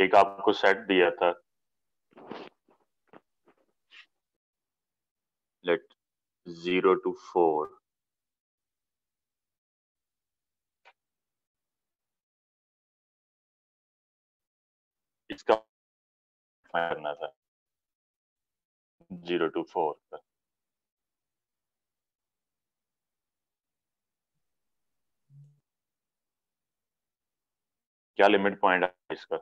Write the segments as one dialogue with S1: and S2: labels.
S1: एक आपको सेट दिया था। लेट ज़ीरो टू फोर इसका करना था। ज़ीरो टू फोर का। क्या लिमिट पॉइंट है इसका?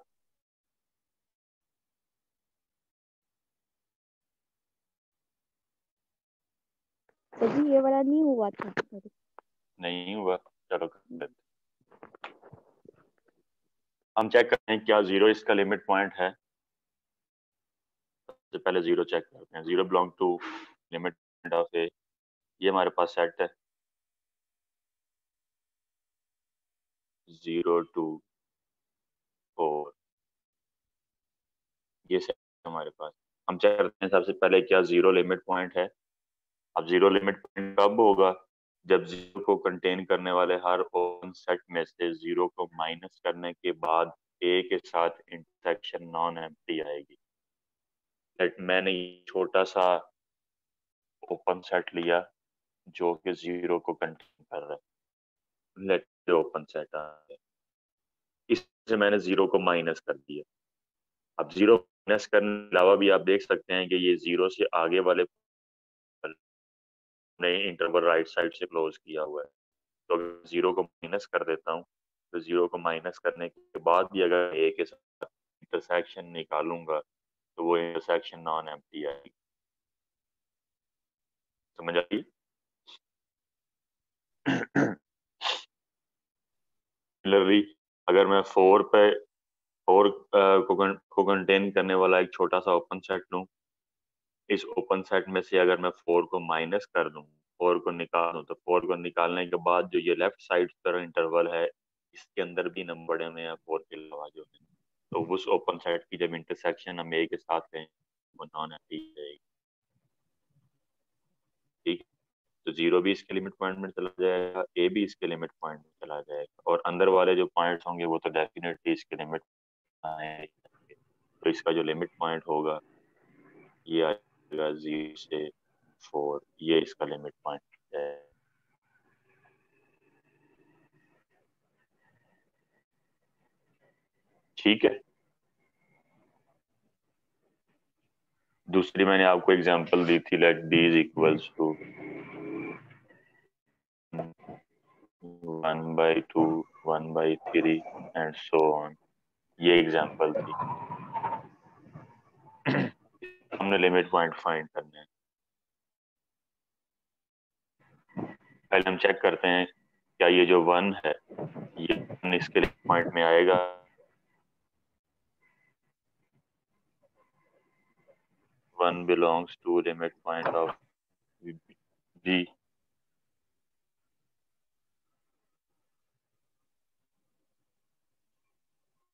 S2: सर ये वाला नहीं हुआ था
S1: नहीं हुआ, चलो हम चेक करते हैं क्या ज़ीरो इसका लिमिट पॉइंट है। सबसे पहले ज़ीरो चेक करते हैं। Zero belong to limit of A ये हमारे पास सेट है। ज़ीरो टू फोर ये सेट हमारे पास। हम चेक करते हैं सबसे पहले क्या ज़ीरो लिमिट पॉइंट है। अब ज़ीरो लिमिट पॉइंट कब होगा? जब ज़ीरो को कंटेन करने वाले हर ओपन सेट में से ज़ीरो को माइनस करने के बाद ए के साथ इंटरसेक्शन नॉन एम्प्टी आएगी। लेट मैंने छोटा सा ओपन सेट लिया जो कि ज़ीरो को कंटेन कर रहा है। लेट ओपन सेट आ इससे मैंने ज़ीरो को माइनस कर दिया। अब ज़ीरो माइनस करने के अलावा भी आप देख सकते हैं कि ये ज़ीरो से आगे वाले ने इंटरवल राइट साइड से क्लोज किया हुआ है। तो अगर ज़ीरो को माइनस कर देता हूँ तो ज़ीरो को माइनस करने के बाद भी अगर ए के साथ इंटरसेक्शन निकालूँगा तो वो इंटरसेक्शन नॉन एम्प्टी आएगी। समझ आई सिमिलरली अगर मैं फोर पे फोर को कंटेन करने वाला एक छोटा सा ओपन सेट लूँ इस ओपन सेट में से अगर मैं फोर को माइनस कर दूँ, फोर को निकाल दूँ तो फोर को निकालने के बाद जो ये लेफ़्ट साइड तरह इंटरवल है, इसके अंदर भी नंबर हुए हैं फोर के अलावा जो है तो उस ओपन सेट की जब इंटरसेक्शन हम ए के साथ करें, वो नॉन रहेगी। ठीक? तो ज़ीरो भी इसके लिमिट पॉइंट में चला जाएगा, ए भी इसके लिमिट पॉइंट में चला जाएगा, और अंदर वाले जो पॉइंट्स होंगे, वो तो डेफिनेटली इसके लिमिट तो इसका जो लिमिट पॉइंट होगा, ये ज़ीरो से फोर ये इसका लिमिट पॉइंट है ठीक है? दूसरी मैंने आपको एग्जांपल दी थी let D is equals to one by two one by three and so on ये एग्जांपल थी। हमने लिमिट पॉइंट फाइंड करने हैं। पहले हम चेक करते हैं, क्या ये जो वन है, ये वन इसके पॉइंट में आएगा? One belongs to limit point of B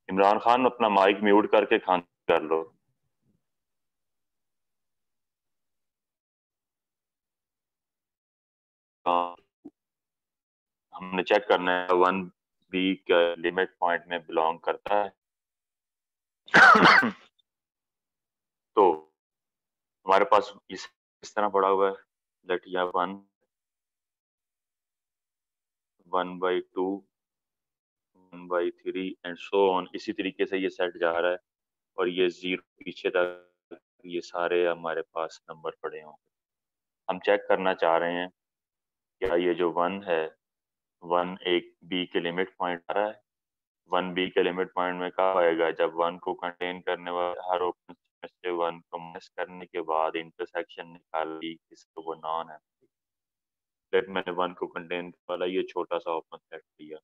S1: Imran Khan अपना माइक म्यूट करके खान कर लो। हमने चेक करना है वन बी का लिमिट पॉइंट में बिलोंग करता है। तो हमारे पास इस इस तरह पड़ा हुआ है लेट या one one by two one by three and so on इसी तरीके से ये सेट जा रहा है, और ये ज़ीरो पीछे तक, ये सारे हमारे पास नंबर पड़े होंगे। हम चेक करना चाह रहे हैं क्या ये जो वन है, वन एक बी के लिमिट पॉइंट आ रहा है? वन बी के लिमिट पॉइंट में कहा आएगा? जब वन को कंटेन करने वाले हर ओपन से वन को मिस करने के बाद इंटरसेक्शन निकाली, इसको वो नॉन है। लेट मैंने वन को कंटेन वाला ये छोटा सा ओपन सेट लिया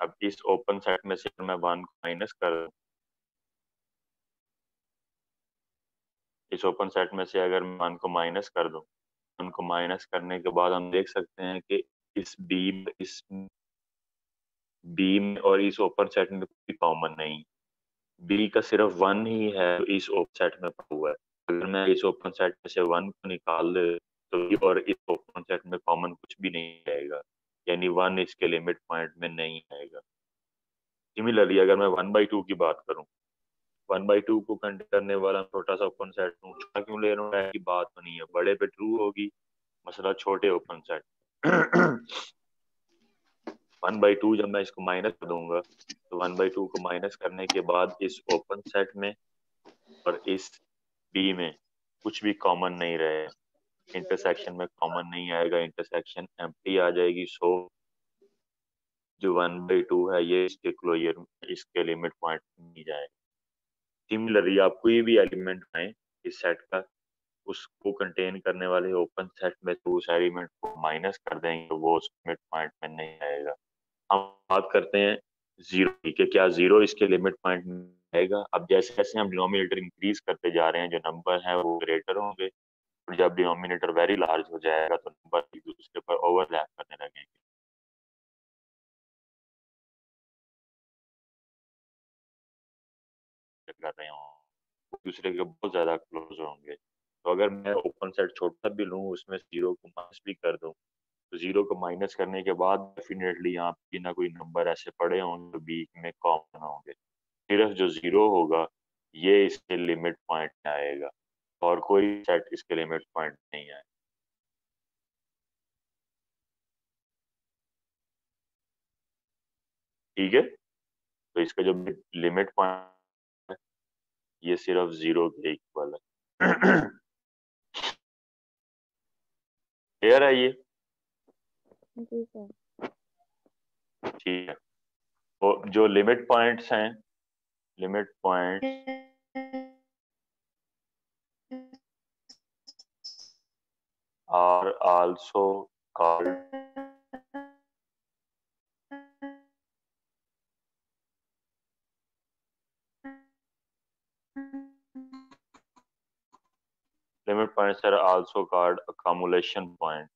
S1: अब इस ओपन सेट में से मैं वन को माइनस कर इस ओपन सेट में से अगर मैं वन को माइनस कर दूँ उनको माइनस करने के बाद हम देख सकते हैं कि इस बीम इस बीम और इस ओपन सेट में कोई कॉमन नहीं। बी का सिर्फ़ वन ही है इस ओपन सेट में हुआ है। अगर मैं इस ओपन सेट में से वन को निकाल तो और इस ओपन सेट में कॉमन कुछ भी नहीं आएगा यानी वन इसके लिमिट पॉइंट में नहीं आएगा सिमिलरली अगर मैं वन बाई टू की बात करूँ वन बाई टू को कंट करने वाला छोटा सा ओपन सेट छोटा क्यों ले रहा हूँ? बात तो नहीं है। बड़े पे ट्रू होगी, मसला छोटे open set one by two जब मैं इसको माइनस कर दूँगा तो वन बाई टू को माइनस करने के बाद इस ओपन सेट में और इस बी में कुछ भी कॉमन नहीं रहे। इंटरसेक्शन में कॉमन नहीं आएगा। इंटरसेक्शन एम्प्टी आ जाएगी। सो जो वन बाई टू है, ये इसके क्लोजर इसके लिमिट पॉइंट नहीं जाएगा। सिमिलरली आप कोई भी एलिमेंट आए इस सेट का, उसको कंटेन करने वाले ओपन सेट में तो उस एलिमेंट को माइनस कर देंगे, वो उस लिमिट पॉइंट में नहीं आएगा। हम बात करते हैं ज़ीरो की कि क्या ज़ीरो इसके लिमिट पॉइंट में आएगा? अब जैसे जैसे हम डिनोमिनेटर इंक्रीज करते जा रहे हैं, जो नंबर है वो ग्रेटर होंगे, और जब डिनोमिनेटर वेरी लार्ज हो जाएगा तो नंबर एक दूसरे पर ओवरलैप करने लगेंगे। कर रहे हो, दूसरे के बहुत ज़्यादा क्लोज होंगे। तो अगर मैं ओपन सेट छोटा भी लूँ, उसमें ज़ीरो को माइनस भी कर दूँ तो ज़ीरो को माइनस करने के बाद डेफिनेटली यहाँ पे ना कोई नंबर ऐसे पड़े होंगे जो बीच में कॉमन होंगे। सिर्फ़ जो ज़ीरो होगा, ये इसके लिमिट पॉइंट में आएगा। और कोई सेट इसके लिमिट पॉइंट नहीं आए। ठीक है? तो इसका जो लिमिट पॉइंट ये सिर्फ़ ज़ीरो के इक्वल है। क्लियर है ये? ठीक है। और जो लिमिट पॉइंट्स हैं limit point are also called points are also called accumulation points.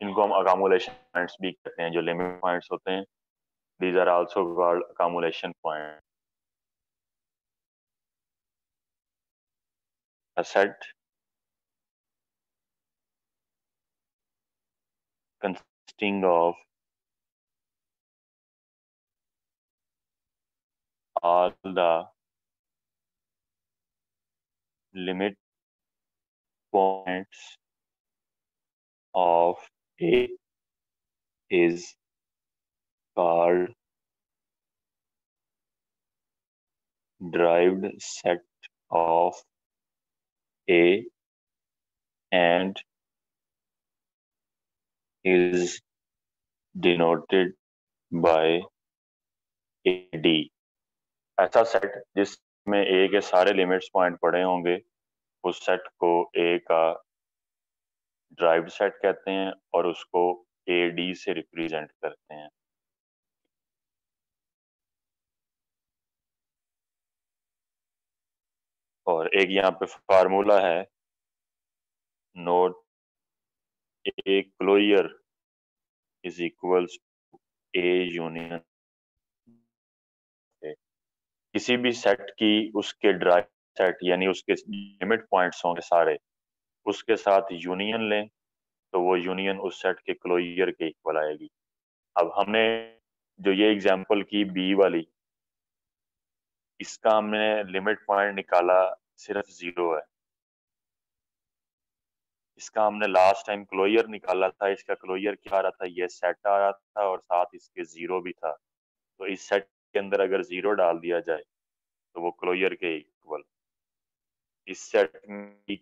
S1: इनको हम अकामोलेशन पॉइंट्स भी कहते हैं, जो लिमिट पॉइंट्स होते हैं these are also called accumulation point a set consisting of all the limit points of A is called derived set of A and is denoted by AD ऐसा set जिसमें A के सारे limits point पड़े होंगे, उस set को ए का drive set कहते हैं और उसको ए डी से रिप्रेजेंट करते हैं। और एक यहाँ पे फार्मूला है note A closure is equals A union किसी भी सेट की उसके ड्राइव सेट यानी उसके लिमिट पॉइंट्स होंगे सारे, उसके साथ यूनियन लें तो वो यूनियन उस सेट के क्लोयर के इक्वल आएगी। अब हमने जो ये एग्जांपल की बी वाली, इसका हमने लिमिट पॉइंट निकाला सिर्फ़ ज़ीरो है। इसका हमने लास्ट टाइम क्लोयर निकाला था, इसका क्लोयर क्या आ रहा था? ये सेट आ रहा था और साथ इसके ज़ीरो भी था। तो इस सेट के अंदर अगर ज़ीरो डाल दिया जाए तो वो क्लोयर के इक्वल इस सेट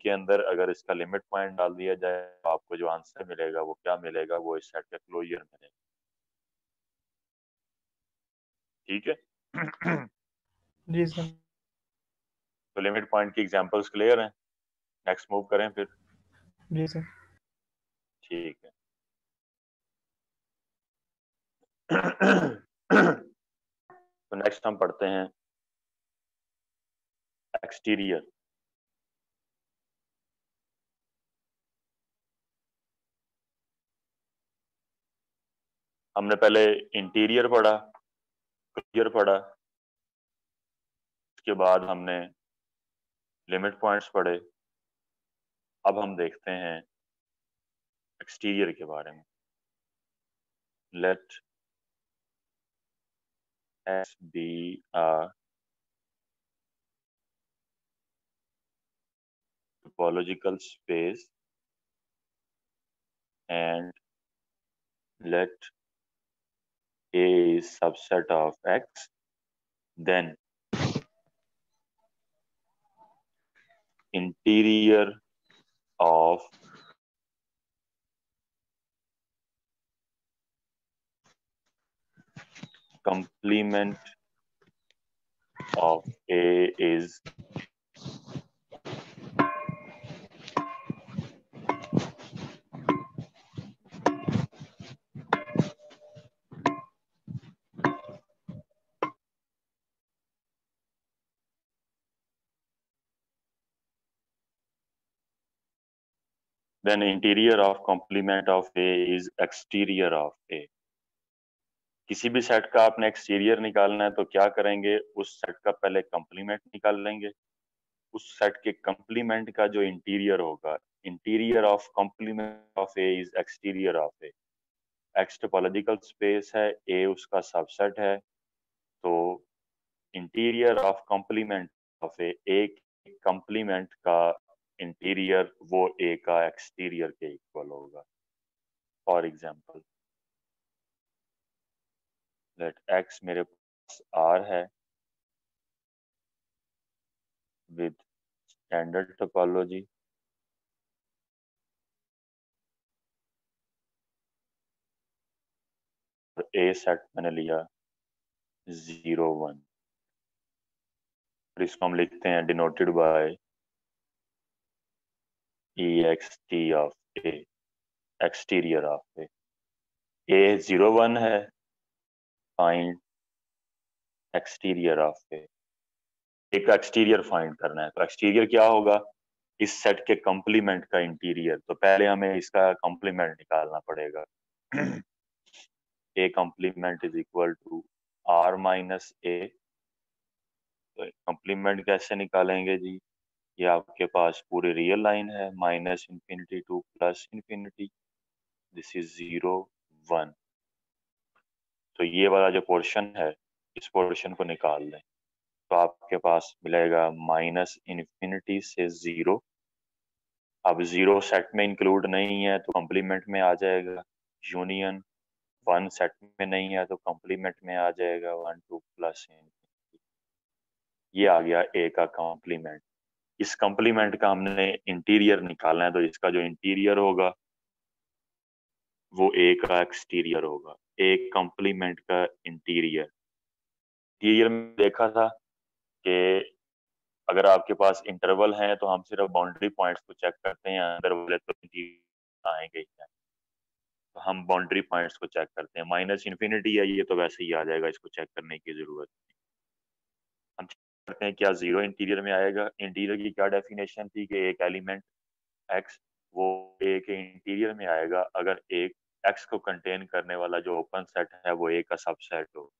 S1: के अंदर अगर इसका लिमिट पॉइंट डाल दिया जाए तो आपको जो आंसर मिलेगा वो क्या मिलेगा? वो इस सेट का क्लोजर मिलेगा। ठीक है?
S3: जी सर
S1: तो लिमिट पॉइंट की एग्जांपल्स क्लियर हैं? नेक्स्ट मूव करें फिर।
S3: जी सर
S1: ठीक है। तो नेक्स्ट हम पढ़ते हैं एक्सटीरियर हमने पहले इंटीरियर पढ़ा क्लियर पढ़ा, उसके बाद हमने लिमिट पॉइंट्स पढ़े, अब हम देखते हैं एक्सटीरियर के बारे में. Let as the uh, topological space and let A is subset of X, then interior of complement of A is then interior of complement of A is exterior of A. किसी भी set का आपने exterior निकालना है तो क्या करेंगे? उस सेट का पहले कंप्लीमेंट निकाल लेंगे। उस सेट के कंप्लीमेंट का जो इंटीरियर होगा interior of complement of A is exterior of A X topological space है ए उसका सबसेट है तो interior of complement of A एक कंप्लीमेंट का इंटीरियर वो ए का एक्सटीरियर के इक्वल होगा। फॉर एग्ज़ाम्पल लेट एक्स मेरे पास आर है with standard topology A set मैंने लिया ज़ीरो वन और इसको हम लिखते हैं denoted by ext of A exterior of A A zero one है। Find एक्सटीरियर ऑफ़ a एक एक्सटीरियर फाइंड करना है। तो एक्सटीरियर क्या होगा? इस सेट के कंप्लीमेंट का इंटीरियर तो पहले हमें इसका कंप्लीमेंट निकालना पड़ेगा। A complement is equal to R minus A तो कंप्लीमेंट कैसे निकालेंगे जी? ये आपके पास पूरी रियल लाइन है। Minus infinity to plus infinity this is zero one तो ये वाला जो पोर्शन है, इस पोर्शन को निकाल लें। तो आपके पास मिलेगा माइनस इन्फिनिटी से ज़ीरो अब ज़ीरो सेट में इंक्लूड नहीं है तो कम्प्लीमेंट में आ जाएगा। यूनियन वन सेट में नहीं है तो कम्प्लीमेंट में आ जाएगा वन टू प्लस ये आ गया ए का कॉम्प्लीमेंट इस कंप्लीमेंट का हमने इंटीरियर निकालना है तो इसका जो इंटीरियर होगा, वो ए का एक्सटीरियर होगा। एक कंप्लीमेंट का इंटीरियर इंटीरियर में देखा था कि अगर आपके पास इंटरवल है तो हम सिर्फ़ बाउंड्री पॉइंट्स को चेक करते हैं, अंदर वाले तो आएँगे ही तो हम बाउंड्री पॉइंट्स को चेक करते हैं। माइनस इन्फिनिटी है, ये तो वैसे ही आ जाएगा, इसको चेक करने की ज़रूरत नहीं। हम करते हैं क्या ज़ीरो इंटीरियर में आएगा। इंटीरियर की क्या डेफिनेशन थी कि एक एलिमेंट एक्स वो ए के इंटीरियर में आएगा। अगर एक एक्स को कंटेन करने वाला जो ओपन सेट है, वो ए का सबसेट हो।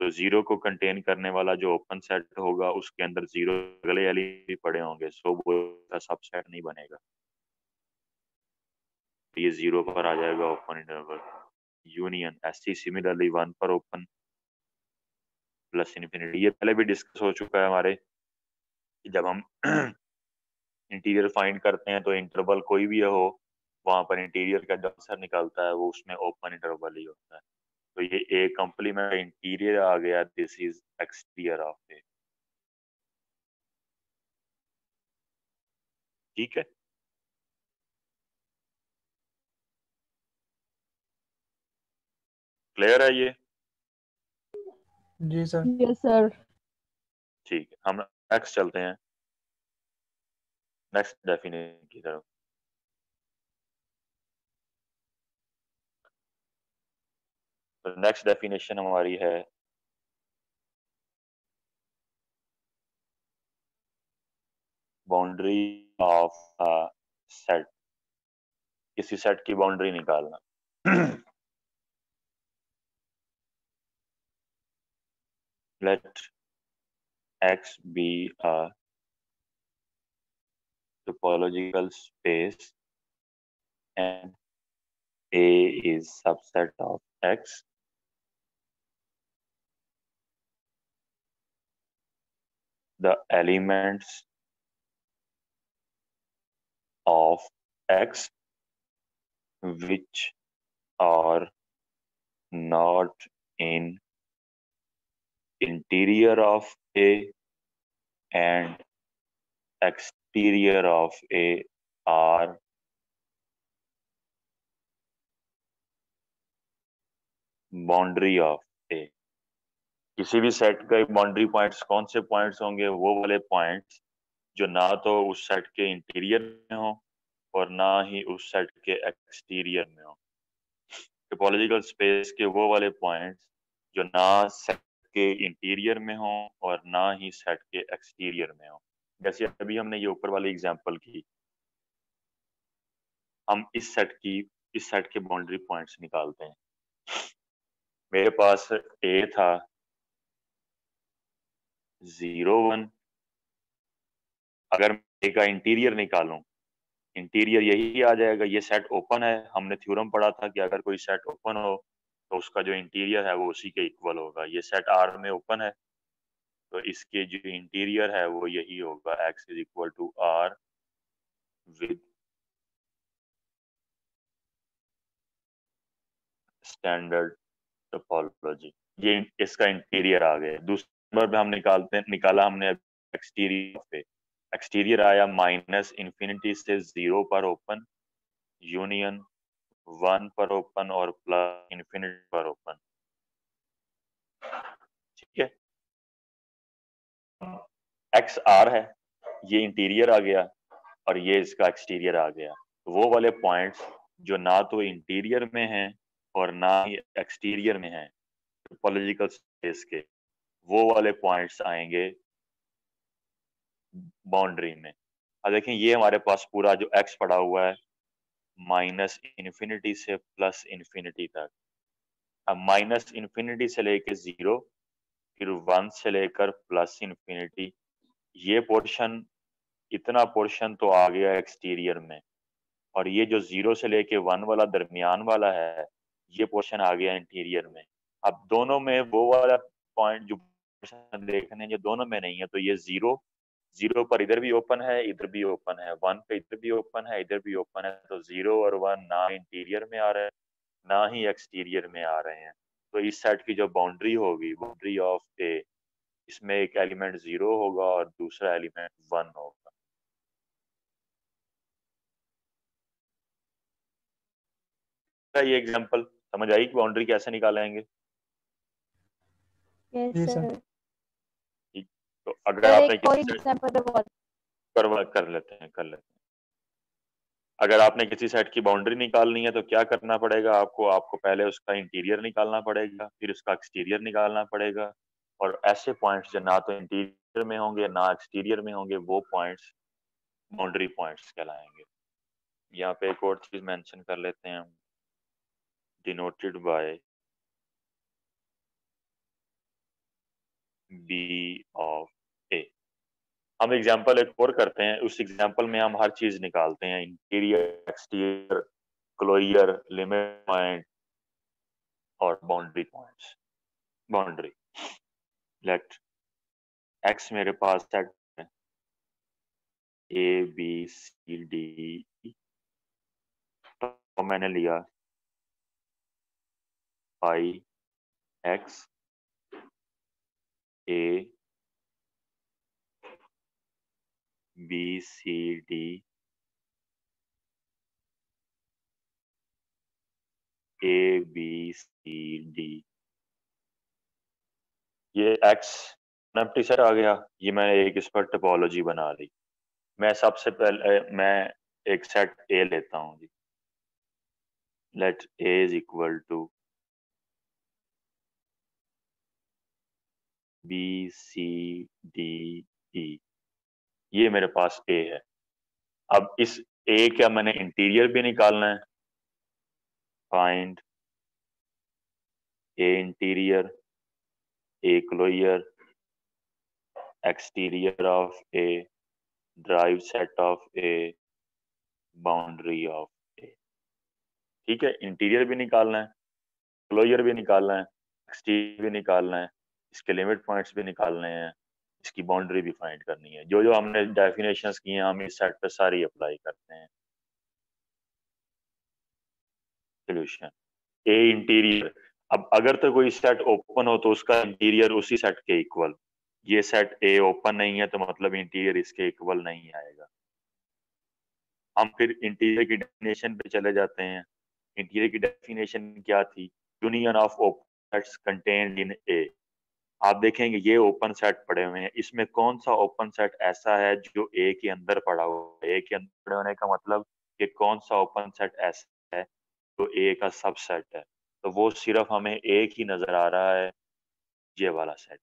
S1: तो ज़ीरो को कंटेन करने वाला जो ओपन सेट होगा, उसके अंदर ज़ीरो अगले एलिमेंट पड़े होंगे सो वो का सबसेट नहीं बनेगा। तो ये ज़ीरो पर आ जाएगा ओपन इंटरवल यूनियन एस ऐसी सिमिलरली वन पर ओपन प्लस इन्फिनिटी ये पहले भी डिस्कस हो चुका है हमारे जब हम इंटीरियर फाइंड करते हैं तो इंटरवल कोई भी हो वहाँ पर इंटीरियर का जो आंसर निकलता है वो उसमें ओपन इंटरवल ही होता है। तो ये ए कंप्लीमेंट इंटीरियर आ गया this is exterior of A ठीक है? क्लियर है ये?
S3: जी सर
S2: यस सर
S1: ठीक है हम नेक्स्ट चलते हैं। नेक्स्ट डेफिनेशन की तरफ़। नेक्स्ट डेफिनेशन हमारी है। बाउंड्री ऑफ़ सेट किसी सेट की बाउंड्री निकालना। Let X be a topological space and A is subset of X the elements of x which are not in interior of a and exterior of a are boundary of a. किसी भी set का boundary points कौन से points होंगे, वो वाले points जो ना तो उस सेट के इंटीरियर में हो और ना ही उस सेट के एक्सटीरियर में हो। टोपोलॉजिकल स्पेस के वो वाले पॉइंट्स जो ना सेट के इंटीरियर में हो और ना ही सेट के एक्सटीरियर में हो। जैसे अभी हमने ये ऊपर वाली एग्जांपल की, हम इस सेट की, इस सेट के बाउंड्री पॉइंट्स निकालते हैं। मेरे पास ए था ज़ीरो वन। अगर का इंटीरियर निकालूं इंटीरियर यही आ जाएगा, ये सेट ओपन है। हमने थ्योरम पढ़ा था कि अगर कोई सेट ओपन हो तो उसका जो इंटीरियर है वो उसी के इक्वल होगा। ये सेट आर में ओपन है तो इसके जो इंटीरियर है वो यही होगा। X is equal to R with standard topology ये इसका इंटीरियर आ गया। दूसरे नंबर पे हम निकालते, निकाला हमने एक्सटीरियर पे। एक्सटीरियर आया माइनस इंफिनिटी से ज़ीरो पर ओपन यूनियन वन पर ओपन और प्लस इंफिनिटी पर ओपन ठीक है? एक्स आर है, ये इंटीरियर आ गया और ये इसका एक्सटीरियर आ गया। वो वाले पॉइंट्स जो ना तो इंटीरियर में हैं और ना ही एक्सटीरियर में हैं टोपोलॉजिकल स्पेस के। वो वाले पॉइंट्स आएँगे बाउंड्री में। अब देखें, ये हमारे पास पूरा जो एक्स पड़ा हुआ है माइनस इन्फिनिटी से प्लस इन्फिनिटी तक। अब माइनस इन्फिनिटी से लेकर ज़ीरो फिर वन से लेकर प्लस इन्फिनिटी ये पोर्शन इतना पोर्शन तो आ गया एक्सटीरियर में। और ये जो ज़ीरो से लेके वन वाला दरमियान वाला है, ये पोर्शन आ गया इंटीरियर में। अब दोनों में वो वाला पॉइंट जो देखने ये दोनों में नहीं है तो ये ज़ीरो ज़ीरो पर इधर भी ओपन है, इधर भी ओपन है। वन पे इधर भी ओपन है, इधर भी ओपन है तो ज़ीरो और वन ना इंटीरियर में आ रहे हैं, ना ही एक्सटीरियर में आ रहे हैं। तो इस सेट की जो बाउंड्री होगी बाउंड्री ऑफ़ ए इसमें एक एलिमेंट ज़ीरो होगा और दूसरा एलिमेंट वन होगा। ये एग्जांपल समझ आई कि बाउंड्री कैसे निकालेंगे?
S2: Yes sir.
S1: तो अगर आपने किसी
S2: एग्जांपल
S1: कर कर लेते हैं कर लेते हैं। अगर आपने किसी सेट की बाउंड्री निकालनी है तो क्या करना पड़ेगा आपको? आपको पहले उसका इंटीरियर निकालना पड़ेगा फिर उसका एक्सटीरियर निकालना पड़ेगा और ऐसे पॉइंट्स जो ना तो इंटीरियर में होंगे ना एक्सटीरियर में होंगे वो पॉइंट्स बाउंड्री पॉइंट्स कहलाएँगे। यहाँ पे एक और चीज़ मेंशन कर लेते हैं हम। Denoted by B of A हम एग्जांपल एक और करते हैं। उस एग्जांपल में हम हर चीज़ निकालते हैं। Interior exterior closure limit point और boundary points boundary let X मेरे पास सेट है। ए बी सी डी तो मैंने लिया I X A B C D A B C D ये एक्स एम्प्टी सेट आ गया। ये मैंने एक इस पर टोपोलॉजी बना ली। मैं सबसे पहले मैं एक सेट ए लेता हूँ जी। Let A is equal to B C D E ये मेरे पास ए है। अब इस ए का मैंने इंटीरियर भी निकालना है? Find A interior A closure exterior of A derived set of A boundary of A ठीक है इंटीरियर भी निकालना है क्लोयर भी निकालना है एक्सटीरियर भी निकालना है। इसके लिमिट पॉइंट्स भी निकालने हैं, इसकी बाउंड्री भी फाइंड करनी है। जो जो हमने डेफिनेशन की हैं, हम इस सेट पे सारी अप्लाई करते हैं। सोल्यूशन ए इंटीरियर अब अगर तो कोई सेट ओपन हो तो उसका इंटीरियर उसी सेट के इक्वल ये सेट ए ओपन नहीं है तो मतलब इंटीरियर इसके इक्वल नहीं आएगा। हम फिर इंटीरियर की डेफिनेशन पे चले जाते हैं। इंटीरियर की डेफिनेशन क्या थी? Union of open sets contained in A आप देखेंगे ये ओपन सेट पड़े हुए हैं। इसमें कौन सा ओपन सेट ऐसा है जो ए के अंदर पड़ा हुआ है? ए के अंदर पड़े होने का मतलब कि कौन सा ओपन सेट ऐसा है जो ए का सबसेट है? तो वो सिर्फ़ हमें एक ही नज़र आ रहा है, ये वाला सेट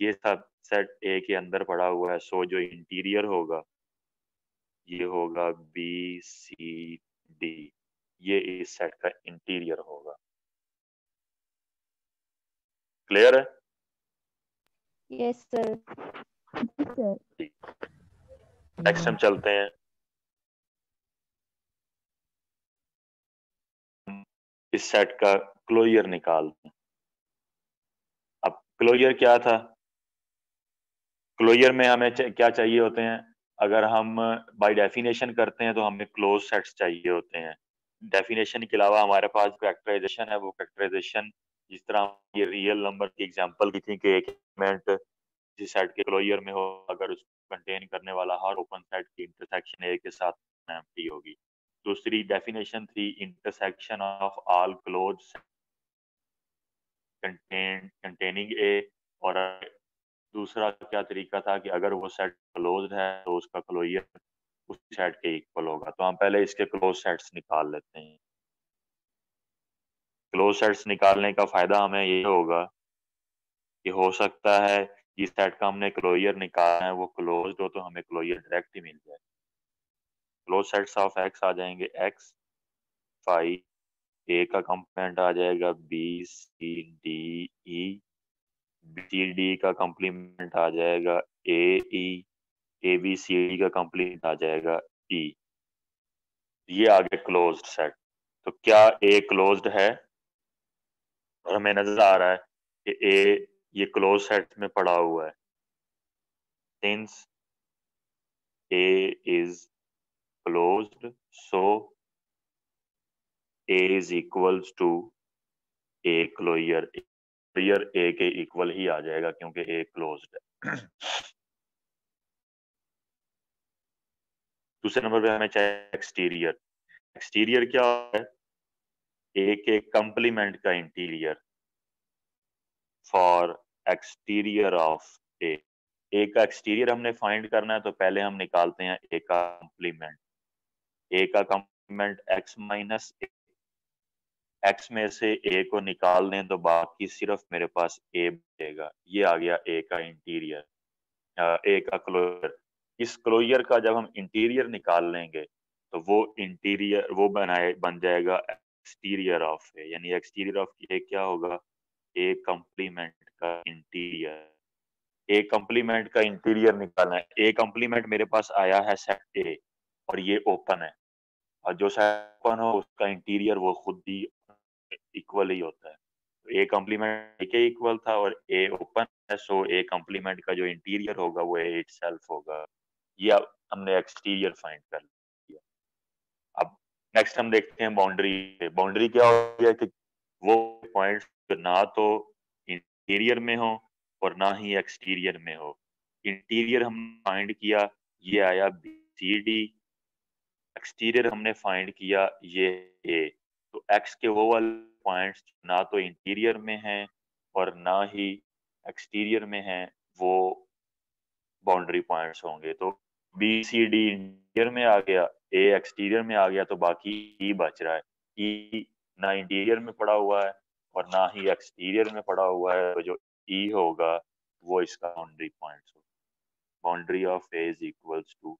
S1: ये सब सेट ए के अंदर पड़ा हुआ है। सो जो इंटीरियर होगा, ये होगा बी सी डी ये इस सेट का इंटीरियर होगा। क्लियर है?
S2: यस सर
S3: सर
S1: नेक्स्ट हम चलते हैं। इस सेट का क्लोयर निकालते हैं अब क्लोयर क्या था? क्लोयर में हमें क्या चाहिए होते हैं? अगर हम बाय डेफिनेशन करते हैं तो हमें क्लोज सेट्स चाहिए होते हैं। डेफिनेशन के अलावा हमारे पास फैक्टराइजेशन है। वो फैक्टराइजेशन जिस तरह ये रियल नंबर की एग्जांपल की थी कि एक एलिमेंट किसी सेट के क्लोयर में हो, अगर उसको कंटेन करने वाला हर ओपन सेट की इंटरसेक्शन ए के साथ एम्प्टी होगी। दूसरी डेफिनेशन थी intersection of all close contain containing A और दूसरा क्या तरीका था कि अगर वो सेट क्लोज है तो उसका क्लोयर उस सेट के इक्वल होगा। तो हम पहले इसके क्लोज सेट्स निकाल लेते हैं। क्लोज सेट्स निकालने का फ़ायदा हमें ये होगा कि हो सकता है जिस सेट का हमने क्लोयर निकाला है, वो क्लोज हो तो हमें क्लोयर डायरेक्ट ही मिल जाए। क्लोज सेट्स ऑफ़ एक्स आ जाएँगे एक्स फाइव ए का कंपोनेंट आ जाएगा B C D E C D का कंप्लीमेंट आ जाएगा A E A B C D का कंप्लीमेंट आ जाएगा ई e. ये आगे क्लोज सेट तो क्या ए क्लोज्ड है? और हमें नज़र आ रहा है कि ए ये क्लोज सेट में पड़ा हुआ है। Since A is closed so A is equals to A closure closure A के इक्वल ही आ जाएगा क्योंकि ए क्लोज्ड है। दूसरे नंबर पे हमें चाहिए एक्सटीरियर एक्सटीरियर क्या है? ए के कंप्लीमेंट का interior for exterior of A A का एक्सटीरियर हमने फाइंड करना है तो पहले हम निकालते हैं ए का कंप्लीमेंट ए का कंप्लीमेंट एक्स माइनस एक्स में से ए को निकाल दें तो बाकी सिर्फ़ मेरे पास ए बचेगा। ये आ गया ए का इंटीरियर ए का क्लोयर इस क्लोयर का जब हम इंटीरियर निकाल लेंगे तो वो इंटीरियर वो बनाए, बन जाएगा एक्सटीरियर ऑफ़ ए यानी एक्सटीरियर ऑफ़ ए क्या होगा? ए कंप्लीमेंट का इंटीरियर ए कंप्लीमेंट का इंटीरियर निकालना है। ए कंप्लीमेंट मेरे पास आया है सेट ए और ये ओपन है। और जो सेट ओपन हो, उसका इंटीरियर वो खुद ही इक्वल ही होता है। तो ए कॉम्प्लीमेंट के इक्वल था और ए ओपन है सो ए कॉम्प्लीमेंट का जो इंटीरियर होगा, वो ए इटसेल्फ होगा। ये हमने एक्सटीरियर फाइंड कर लिया। अब नेक्स्ट हम देखते हैं बाउंड्री बाउंड्री क्या हो गया कि वो पॉइंट ना तो इंटीरियर में हो और ना ही एक्सटीरियर में हो। इंटीरियर हम फाइंड किया, ये आया बी सी डी एक्सटीरियर हमने फाइंड किया ये ए तो एक्स के वो वाले पॉइंट्स ना तो इंटीरियर में हैं और ना ही एक्सटीरियर में हैं, वो बाउंड्री पॉइंट्स होंगे। तो बी सी डी इंटीरियर में आ गया ए एक्सटीरियर में आ गया तो बाकी ई e बच रहा है। ई e ना इंटीरियर में पड़ा हुआ है और ना ही एक्सटीरियर में पड़ा हुआ है तो जो ई e होगा, वो इसका बाउंड्री पॉइंट होगा। Boundary of A is equals to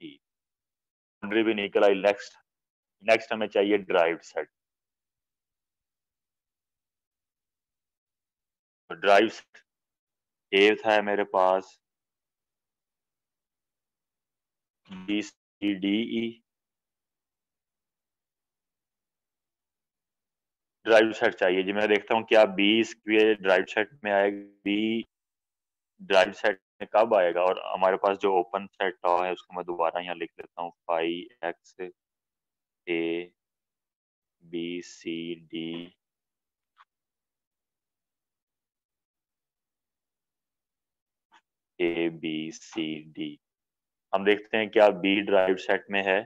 S1: E boundary भी निकल आई नेक्स्ट नेक्स्ट हमें चाहिए derived set derived set A था मेरे पास। B C D E derived set चाहिए। जी, मैं देखता हूँ, क्या बी इसके ड्राइव सेट में आएगा? बी ड्राइव सेट में कब आएगा? और हमारे पास जो ओपन सेट है, उसको मैं दोबारा यहाँ लिख लेता हूँ। Five X A B C D A B C D हम देखते हैं, क्या बी ड्राइव सेट में है?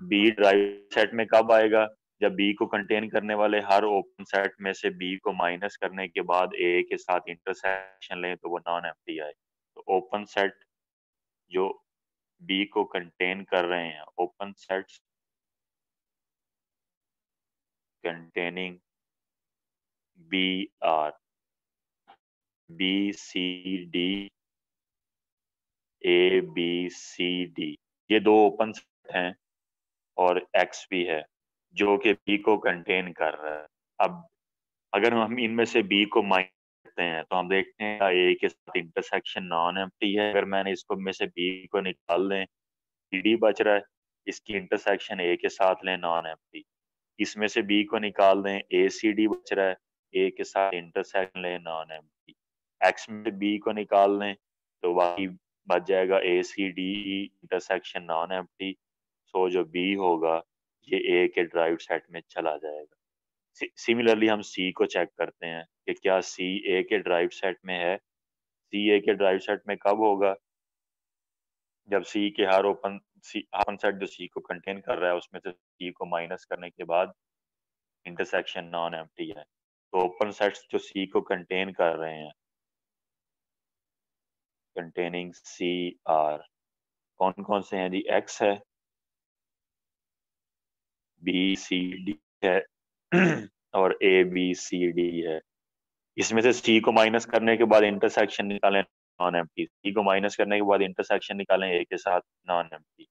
S1: बी ड्राइव सेट में कब आएगा? जब बी को कंटेन करने वाले हर ओपन सेट में से बी को माइनस करने के बाद ए के साथ इंटरसेक्शन लें तो वो नॉन एम्प्टी आए। तो ओपन सेट जो बी को कंटेन कर रहे हैं open sets containing B R, B C D, A, B, C, D ये दो ओपन सेट हैं और X भी है। जो कि बी को कंटेन कर रहा है। अब, अगर हम इनमें से बी को माइन करते हैं तो हम देखते हैं ए के साथ इंटरसेक्शन नॉन एम्प्टी है। अगर मैंने इसको में से बी को निकाल दें डी बच रहा है, इसकी इंटरसेक्शन ए के साथ लें नॉन एम्प्टी इसमें से बी को निकाल दें ए सी डी बच रहा है ए के साथ इंटरसेक्शन लें नॉन एम टी एक्स में बी को निकाल लें तो बाकी बच जाएगा A C D intersection non empty so जो बी होगा ये ए के ड्राइव सेट में चला जाएगा। सिमिलरली हम सी को चेक करते हैं कि क्या सी ए के ड्राइव सेट में है। सी ए के ड्राइव सेट में कब होगा? जब सी के हर ओपन सी ओपन सेट जो सी को कंटेन कर रहा है, उसमें से सी को माइनस करने के बाद इंटरसेक्शन नॉन एम्प्टी है। तो ओपन सेट्स जो सी को कंटेन कर रहे हैं कंटेनिंग सी आर कौन कौन से हैं जी? एक्स है। बी सी डी है और ए बी सी डी है। इसमें से सी को माइनस करने के बाद इंटरसेक्शन निकालें नॉन एम्प्टी सी को माइनस करने के बाद इंटरसेक्शन निकालें ए के साथ नॉन एम्प्टी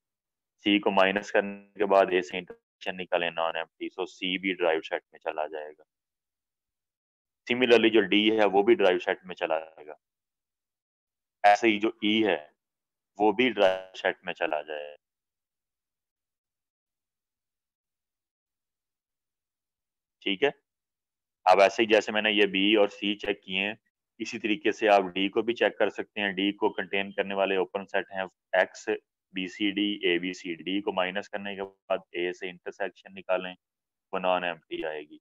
S1: सी को माइनस करने के बाद ए से इंटरसेक्शन निकालें नॉन एम्प्टी सो सी भी ड्राइव सेट में चला जाएगा। सिमिलरली जो डी है, वो भी ड्राइव सेट में चला जाएगा। ऐसे ही जो ई e है, वो भी ड्राइव सेट में चला जाएगा। ठीक है? अब ऐसे ही जैसे मैंने ये बी और सी चेक किए हैं, इसी तरीके से आप डी को भी चेक कर सकते हैं। डी को कंटेन करने वाले ओपन सेट हैं X B C D A B C D को माइनस करने के बाद ए से इंटरसेक्शन निकालें, वो नॉन एम्प्टी आएगी।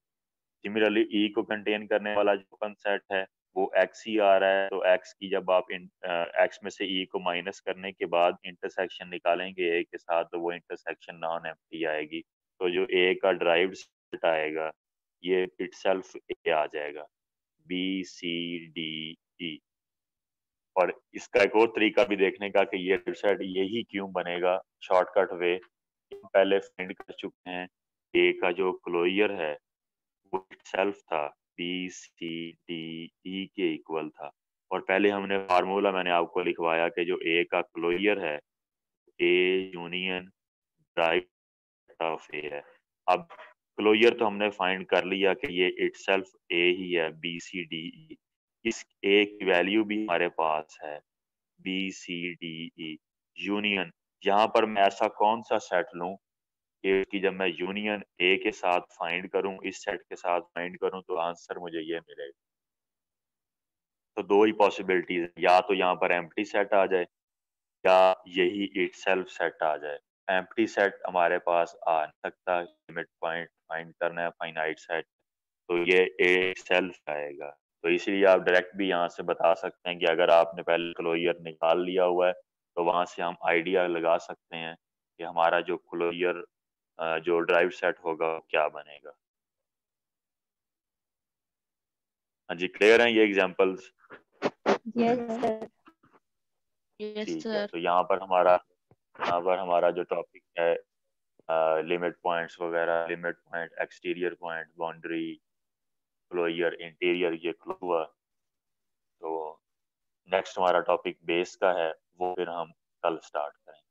S1: सिमिलरली ई e को कंटेन करने वाला जो ओपन सेट है, वो एक्स ही आ रहा है तो एक्स की जब आप एक्स में से ई e को माइनस करने के बाद इंटरसेक्शन निकालेंगे ए के साथ तो वो इंटरसेक्शन नॉन एम्प्टी आएगी। तो जो ए का ड्राइव सेट आएगा ये इट सेल्फ ए आ जाएगा। बी सी डी ई और इसका एक और तरीका भी देखने का कि ये वेबसाइट यही क्यों बनेगा? शॉर्टकट वे पहले फाइंड कर चुके हैं। ए का जो क्लोयर है, वो सेल्फ था। बी सी डी ई के इक्वल था। और पहले हमने फार्मूला मैंने आपको लिखवाया कि जो ए का क्लोयर है A union derived of A है। अब क्लोयर तो हमने फाइंड कर लिया कि ये इट ए ही है बी सी डी ई इस ए की वैल्यू भी हमारे पास है B C D E union यहाँ पर मैं ऐसा कौन सा सेट लूँ कि जब मैं यूनियन ए के साथ फाइंड करूँ, इस सेट के साथ फाइंड करूँ तो आंसर मुझे ये मिलेगा तो दो ही पॉसिबिलिटीज या तो यहाँ पर एम्प्टी सेट आ जाए, या यही इट सेट आ जाए। एम्प्टी सेट हमारे पास आ नहीं सकता लिमिट पॉइंट फाइंड करना है फाइनाइट सेट तो ये ए सेल्फ आएगा। तो इसलिए आप डायरेक्ट भी यहाँ से बता सकते हैं कि अगर आपने पहले क्लोयर निकाल लिया हुआ है तो वहाँ से हम आइडिया लगा सकते हैं कि हमारा जो क्लोयर जो ड्राइव सेट होगा क्या बनेगा। हाँ जी क्लियर हैं ये एग्जांपल्स
S2: यस
S1: सर तो यहाँ पर हमारा यहाँ पर हमारा जो टॉपिक है लिमिट पॉइंट्स वगैरह limit point exterior point boundary closure interior ये क्लोवर तो नेक्स्ट हमारा टॉपिक बेस का है, वो फिर हम कल स्टार्ट करें